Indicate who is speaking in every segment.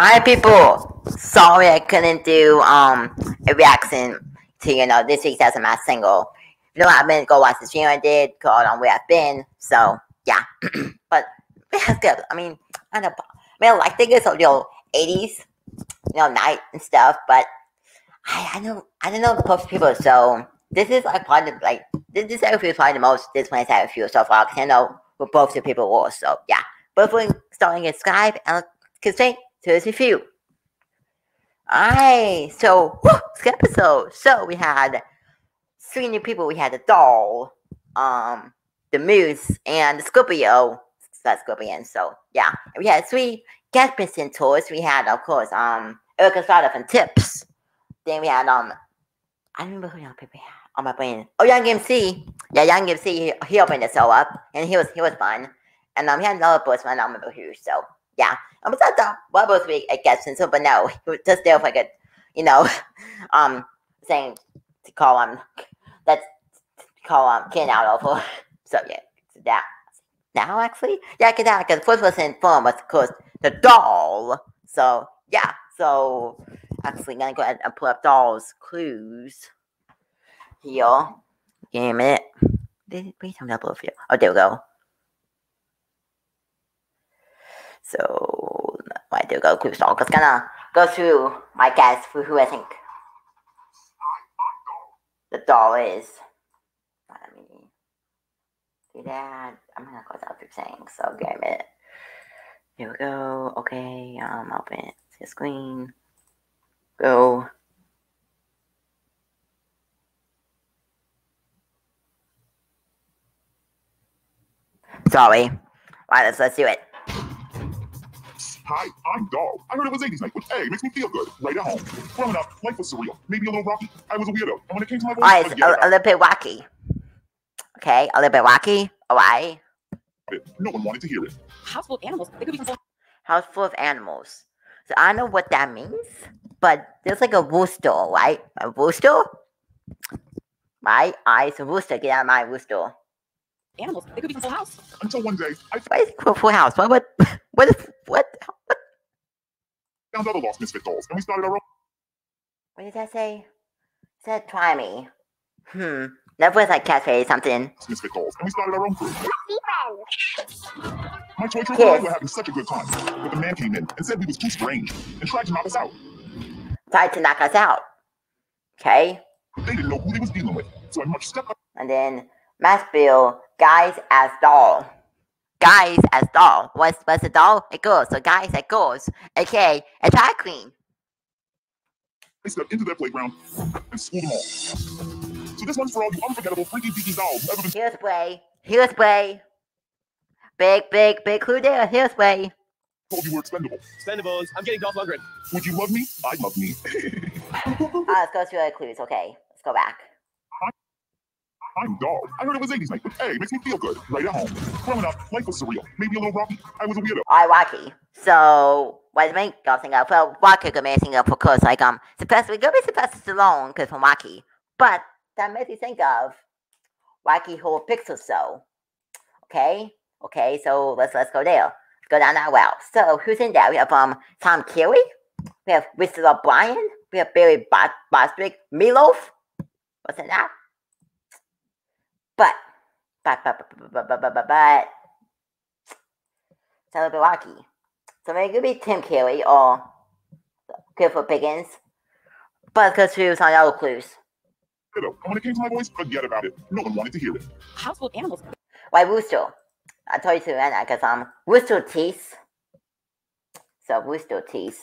Speaker 1: Hi, people. Sorry I couldn't do um a reaction to you know this week's as my single. If you know I've been, go watch the stream I did called on where I've been. So yeah, but that's good. I mean, I know. I mean, I like it's of your '80s, you know, night and stuff, but I I know I don't know most people. So this is like probably like this is actually probably the most disappointing I feel so far. Cause I know what both the people were. So yeah, both starting at Skype and consent to this review. Alright, so this episode. So we had three new people. We had the doll, um, the moose, and the Scorpio. That's Scorpion. So yeah, we had three guest presenters. We had, of course, um, Erik Estrada from CHiPs. Then we had um, I don't remember who young people had on my brain. Oh, Young MC. Yeah, Young MC. He, he opened the show up, and he was he was fun. And um, he had another person. I don't remember who. So yeah, I at the well, both week I guess, and so but no, just there for like you know, um, saying to call him that's call him Ken out over. So yeah, so that now actually, yeah, because that because first person form was of course the doll. So yeah, so actually gonna go ahead and pull up doll's clues here. Give me a minute. Did we come up with you? Oh, there we go. So I do go clues doll. Just gonna go through my guess for who I think the doll is. Let me do that. I'm gonna close out through saying so. Give a. Here we go. Okay. Um, open the screen. Go. Sorry. All right, let's let's do it.
Speaker 2: Hi, I'm Doll. I heard it was 80s night, which A makes me feel good right at home. Growing up, life was surreal, maybe a little rocky. I was a weirdo, and when it came to my voice,
Speaker 1: All right, a, a, little bit wacky. Okay, a little bit wacky. All right.
Speaker 2: No one wanted to hear it.
Speaker 3: House full of animals. They could be
Speaker 1: House full of animals. So I know what that means, but there's like a rooster, right? A rooster? My eyes, a rooster. Get out of my rooster
Speaker 3: animals. They could be from Full House.
Speaker 2: Until one day, I
Speaker 1: Why is it Full House? What? What? What? Is, what? what?
Speaker 2: found other lost misfit dolls, and we started our own.
Speaker 1: What did that say? It said try me. Hmm. That was like catchphrase something.
Speaker 2: Misfit dolls, and we started our own crew. My toy truck and I were having such a good time, but the man came in and said we was too strange and tried to knock us out.
Speaker 1: Tried to knock us out. Okay.
Speaker 2: They didn't know who they was dealing with, so I marched step up.
Speaker 1: And then Mass Bill, guys as doll. Guys as doll. What's what's a doll? A girl. So guys as girls. Okay, a drag queen.
Speaker 2: I stepped into their playground and schooled them all. So this one's for all you unforgettable freaky deaky dolls ever been.
Speaker 1: Here's way. Here's way. Big, big, big clue there. Here's way.
Speaker 2: Told you were expendable.
Speaker 4: Expendables. I'm getting Dolph Lundgren.
Speaker 2: Would you love me? I love me.
Speaker 1: uh, let's go through the clues. Okay, let's go back.
Speaker 2: I'm Doll. I heard it was 80s night, but hey, makes me feel good right at home. Growing up, life was surreal. Maybe a little rocky. I was a weirdo.
Speaker 1: Alright, Wacky. So, what do you think of? Well, Wacky could make think of, of course, like, um, Sylvester, we go be Sylvester Stallone, because from Wacky. But that makes me think of Wacky Whole Pixel Show. Okay? Okay, so let's let's go there. Go down that well. So, who's in there? We have um Tim Curry. We have Richard O'Brien. We have Barry Bostwick. Meatloaf. What's in that? But, but, but, but, but, but, but, but, but, Tyler Milwaukee. So maybe it could be Tim Kelly or Clifford Pickens. But because he was on other clues.
Speaker 2: When it came to my voice, forget about it. No one wanted to hear it.
Speaker 3: House full of animals.
Speaker 1: Why Wooster? I told you to that because um Wooster teeth. So Wooster teeth.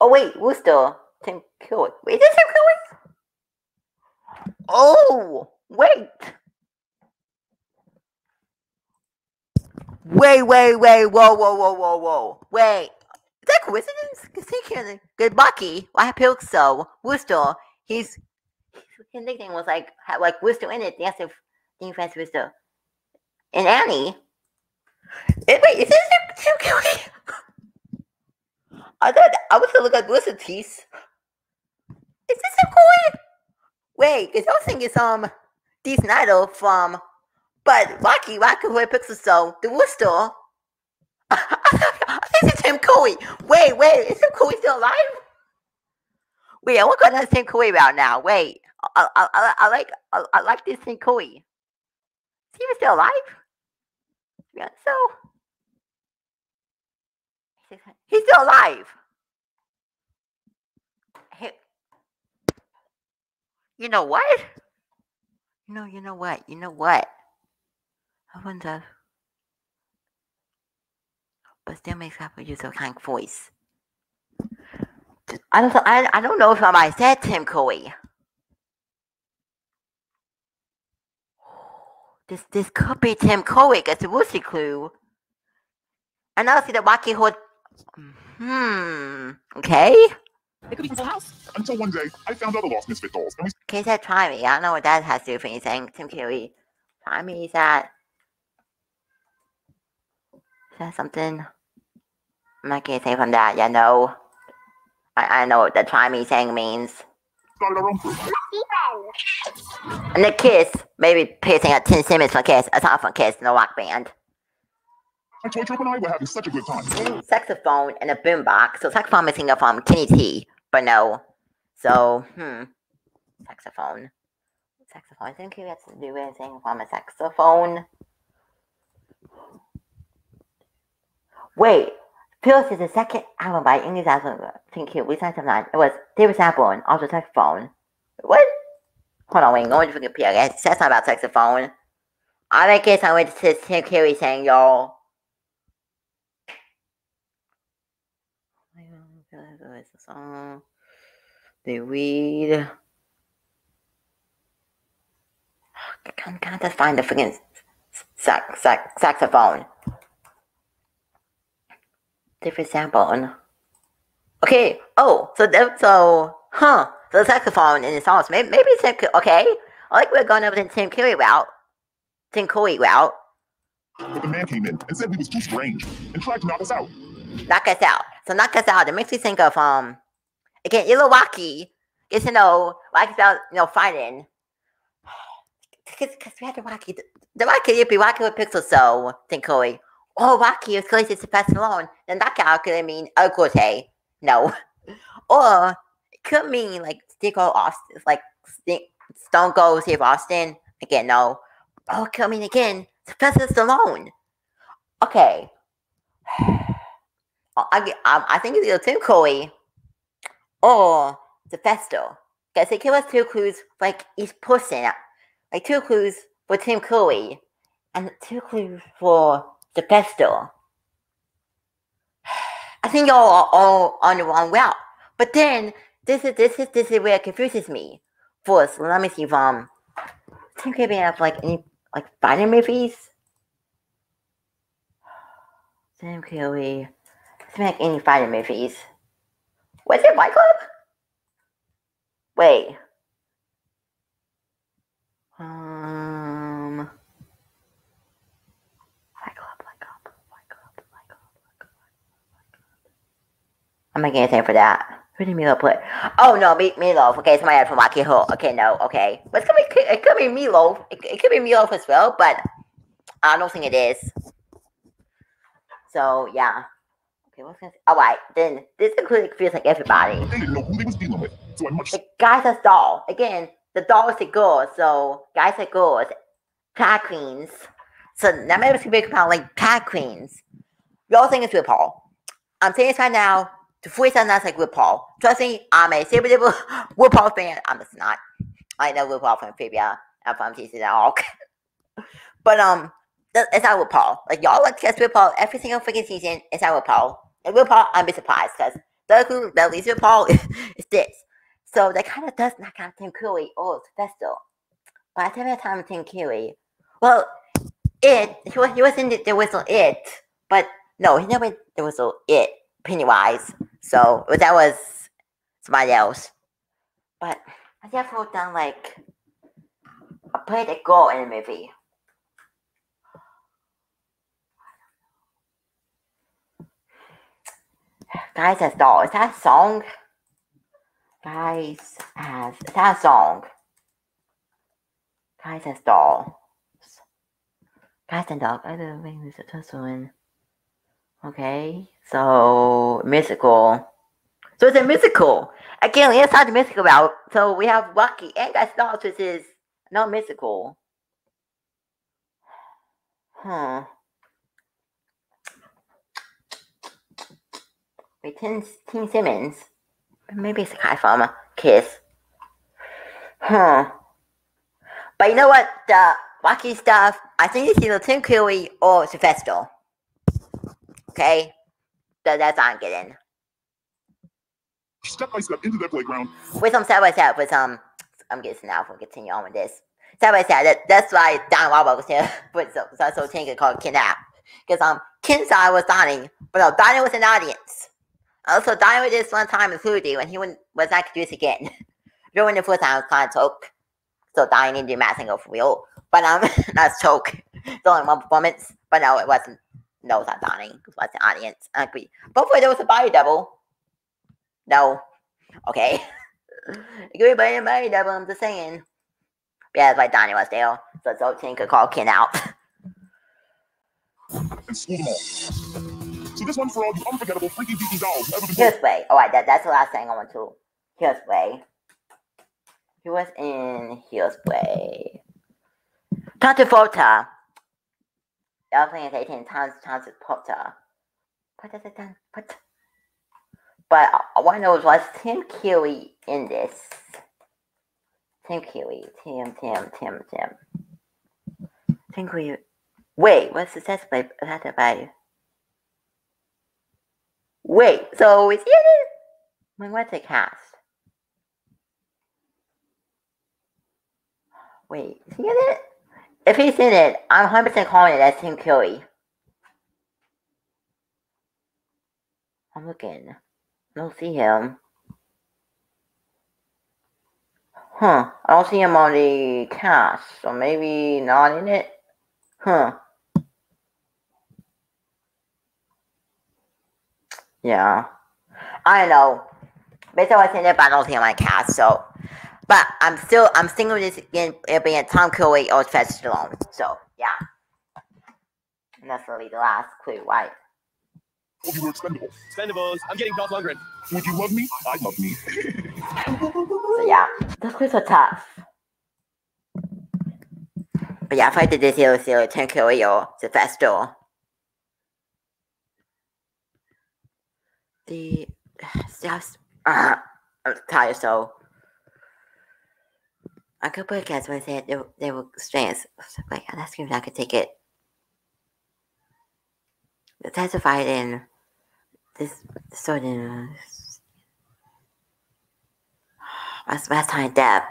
Speaker 1: Oh wait, Wooster Tim Kelly. Wait, is this Tim Kelly? Oh, wait. Wait, wait, wait, whoa, whoa, whoa, whoa, whoa. Wait. Is that coincidence? Because he can good Bucky. I feel so. Worcester. He's his nickname was like had like Worcester in it. The answer defense Worcester. And Annie. It, wait, is this Tim Kelly? I thought I was gonna look at Worcester teeth. Is this Tim Kelly? Wait, because I was thinking some decent idol from, but Rocky, Rocky Horror Picture Show, the Worcester. I think it's Tim Tim Wait, wait, is Tim Curry still alive? Wait, I want to know Tim Curry about now. Wait, I, I, I, I like I, I like this Tim Curry. Is he still alive? Yeah, so he's still alive. Hey, you know what? No, you know what? You know what? I wonder. But still makes up for of kind voice. I don't. I, I don't know if I said Tim Curry. This this could be Tim Curry. It's a Woosie clue. And I see the Wacky Hood. Hmm. Okay.
Speaker 3: They could be from Full House.
Speaker 2: Until one day, I found other lost misfit dolls, and we
Speaker 1: Okay, said try me. I don't know what that has to do with anything. Tim Curry. Try me, is that. Is that something? I'm not gonna say from that. Yeah, no. I, I know what the try me saying means.
Speaker 2: started our own group.
Speaker 1: And the Kiss, maybe piercing at Tim Simmons from Kiss. It's not from Kiss, no rock band.
Speaker 2: Troop and I were having such a good time.
Speaker 1: Saxophone and a boombox. So saxophone missing up from Kenny G, but no. So, hmm. Saxophone. Saxophone. I think he has to do anything from a saxophone. Wait. Phyllis is the second album by English album. Thank you. We signed line. It was David Sanborn, also saxophone. What? Hold on, wait. Going to Wikipedia. Says something about saxophone. I guess I went to Tim Carey saying, y'all. Song. They read. Oh, I can't, can't just find the freaking sax, sax, saxophone. Different sample. Okay. Oh, so that, so huh? So the saxophone in the songs. Maybe maybe Tim. Okay. I like we're going over the Tim Curry route. Tim Curry route.
Speaker 2: But the man came in and said we was too strange and tried to knock us out.
Speaker 1: Knock us out. So knock us out. It makes me think of um again Ilawaki. Gets to know like about you know fighting. Because we had the Rocky, the, the if be Rocky with Pixel so think Tinkoi. Oh Rocky is crazy to pass alone. The knockout could mean Okote. No. Or it could mean like Steve Austin like Sti- Stone Cold Steve Austin. Again, no. Oh, it could mean again Sylvester Stallone. Okay. I, I, um, I think it's either Tim Curry or the Festo. Because they give us two clues like each person. Like two clues for Tim Curry and two clues for the Festo. I think y'all are all on the wrong route. But then this is this is this is where it confuses me. First, let me see if um Tim Curry have like any like fighting movies. Tim Curry. Let's make any fighting movies. Was it Fight Club? Wait. Um. Fight Club, Fight Club, Fight Club, Fight Club, Fight Club, Fight Club. I'm making a thing for that. Who did Milo put? Oh no, Me- Meatloaf. Okay, somebody had from Rocky Hill. Okay, no, okay. But it's gonna be, it could be Meatloaf. It, it could be Meatloaf as well, but I don't think it is. So yeah. What's gonna All right, then this includes feels like everybody.
Speaker 2: They didn't know who they was dealing with, so I much
Speaker 1: The guys are doll. Again, the doll is the girls, so guys are girls. Tag queens. So that makes me think about like tag queens. We all think it's RuPaul. I'm saying this right now. The voice sounds not like RuPaul. Trust me, I'm a super duper RuPaul fan. I'm just not. I know RuPaul from Trivia. I'm from TC Hawk. but um, it's not RuPaul. Like y'all like to guess RuPaul every single freaking season. It's not RuPaul. And RuPaul, I'm be surprised because the who that leads RuPaul is, is this. So that kind of does knock out Tim Curry or Festo. But I tell you time Tim Curry. Well, it he was he was in the, the whistle it, but no, he never the whistle it Pennywise. So but that was somebody else. But I just wrote down like I played a girl in a movie. Guys as doll. Is that a song? Guys as is that a song? Guys as dolls. Guys and dog. I don't think this is a one. Okay, so musical. So it's a musical. Again, let's talk the musical about. So we have Rocky and Guy Stars, which is no musical. Huh. Tim, Simmons. Maybe it's a guy from Kiss. Huh. But you know what? The Rocky stuff, I think it's either Tim Curry or Sylvester. Okay? So that's I'm getting.
Speaker 2: Step by step into their playground.
Speaker 1: With some step by step, with some, I'm guessing now if we continue on with this. Step by step, that, that's why Don Wahlberg was here. But so, so, so Tinker called Kidnap. Because um, Ken saw was Donnie, but no, Donnie was an audience. Also, Donnie was this one time with Hoodie when he went, was not this again. During the first time, I was kind of choke. So needed to do math for real. But um, that's choke. It's only one performance. But no, it wasn't. No, it's not Donnie. It was the audience. I agree. For there was a body double. No. Okay. it could a body double, I'm just saying. Yeah, that's why Donnie was there. So so Tinker call Ken out.
Speaker 2: all. So this one's for all you unforgettable freaky deaky dolls
Speaker 1: Here's Way. Alright, that, that's the last thing I want to. Here's Way. He was in Here's Way. Tante Fota. I was playing 18 times, Tante Fota. What does it done? What? But uh, what I know is was Tim Curry in this. Tim Curry. Tim, Tim, Tim, Tim. Tim Curry. Wait, what's the test by by? Wait, so is he in it? When what's the cast? Wait, is he in it? If he's in it, I'm 100% calling it as Tim Curry. I'm looking. I don't see him. Huh. I don't see him on the cast, so maybe not in it. Huh. Yeah. I don't know. Basically, what's in it, but I don't on the cast, so. But I'm still, I'm thinking of this again, it being Tim Curry or Sylvester Stallone. So, yeah. And that's really the last clue, right?
Speaker 2: You were expendable.
Speaker 4: Expendables. I'm getting Dolph Lundgren.
Speaker 2: Would you love me? I love me.
Speaker 1: So yeah, those clues are tough. But yeah, if I did this zero zero ten Curry or Sylvester. The just uh, I'm tired so I could put cats when I said they, they were strands. Like that's if I could take it. The testified in this sort of What's last time Deb?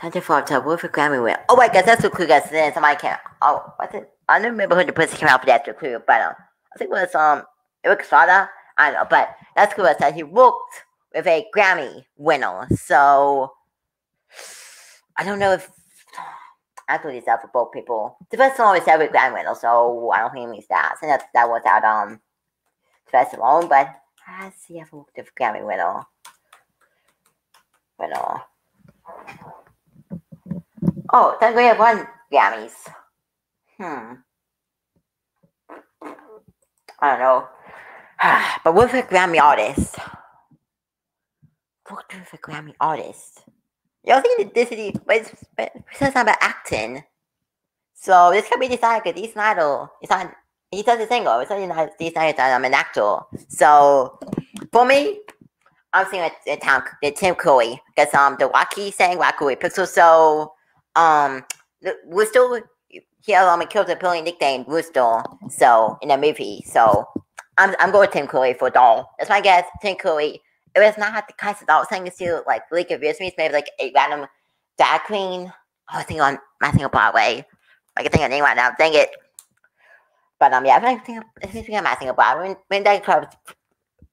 Speaker 1: Time to fall to Wolf Grammy win. Oh, I guess that's the clue, guys. Then somebody can. Oh, what's it? I don't remember who the person came out for that clue, but um, I think it was um Eric Sada. I don't know, but that's cool. That he worked with a Grammy winner. So I don't know if I put this out for both people. The first one was Eric Grammy winner, so I don't think it means that. So that that was out um first alone, but I see I've worked with Grammy winner. Winner. Oh, then we have one Grammys. Hmm. I don't know. but with a Grammy artist. Worked with a Grammy artist. Y'all think that this is but it's but it something about acting. So this can be decided because Dee Snider is not he does a single. It's not Dee Snider that I'm an actor. So for me, I'm saying the Tom the Tim Curry because um the Rocky saying Rocky Pixel so um we're still he um killed a billion nickname Rooster so in the movie so I'm I'm going with Tim Curry for doll. That's my guess. Tim Curry. It was not the kind of doll thing to like really confuse me. It's maybe like a random drag queen. Oh, I think on I think on Broadway. I can think of name right now. Dang it. But um yeah, I think I think I'm asking about when when that club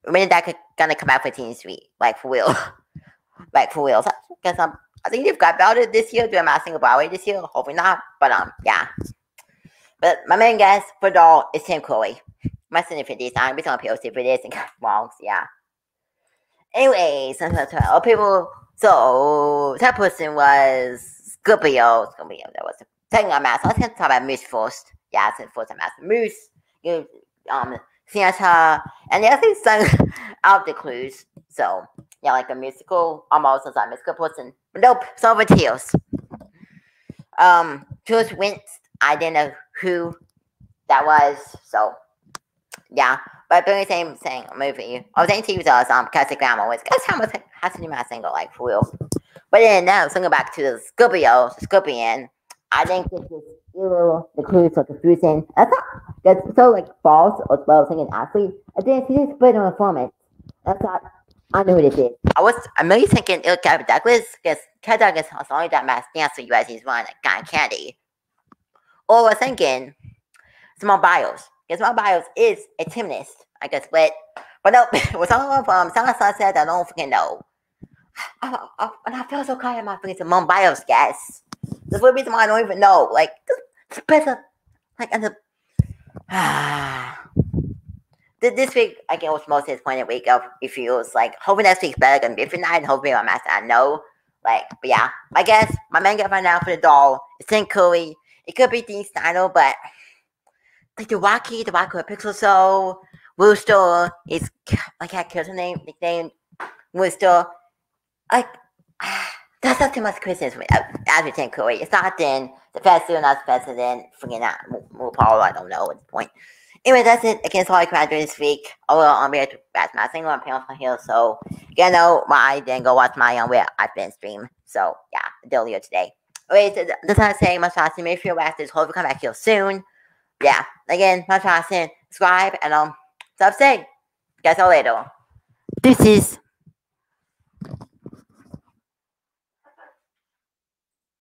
Speaker 1: when that gonna come out for Teen Street like for real, like for real. Because um I think they've got about this year. Do I'm asking Broadway this year? Hopefully not. But um yeah. But my main guess for doll is Tim Curry. My significant design, we on POC for this and wrongs, yeah. Anyways, oh, people. So that person was Scorpio. Scorpio. That was taking a mask. I was going to talk about Miss first. yeah, it's full time master moose. You um Santa and they actually sung out the clues. So yeah, like a musical, I'm almost as a musical person. But nope, Silver Teals. Um, Jules Wentz, I didn't know who that was, so yeah. But the same thing movie. I was thinking he was um Kelsey Grammer was guess how much has to do my single like for real. But then now singing back to the Scorpio, Scorpion, I think this is you the clues so confusing. That's not that's so like false as well as thinking athlete. I didn't see this split on performance. That's not I knew what it is. I was I'm really thinking it was Kevin Douglas because Kevin Douglas was only that mass dancer you guys he's one Guy Candy. Or I was thinking Simone Biles. Because Simone Biles is a gymnast, I guess, but but no, with some of um some of said I don't freaking know. I, I, and I feel so kind of my freaking Simone Biles guess. This would be why I don't even know. Like this better like and the ah this week I again was most disappointing week of it feels like hoping next week's better gonna be if not hoping my master I know. Like, but yeah, I guess my main guy right now for the doll is Saint Cooley. It could be Dean Steiner, but like the Rocky, the Rocky Pixel Soul, Wooster is like I her name nickname Wooster. Like that's not too much Christmas with uh, as we think Cooley. It's not then the festival, not the president, freaking out Paul, I don't know at this point. Anyway, that's it. Again, that's all I can do this week. Oh, well, I'm here to batch my single on Panels on Hill. So, you know, my then go watch my um, where I've been stream. So, yeah, earlier today. So that's not saying. Much awesome. Make sure you watch this. Hope you come back here soon. Yeah, again, much awesome. Subscribe and um, stop saying. Guys, all later. This is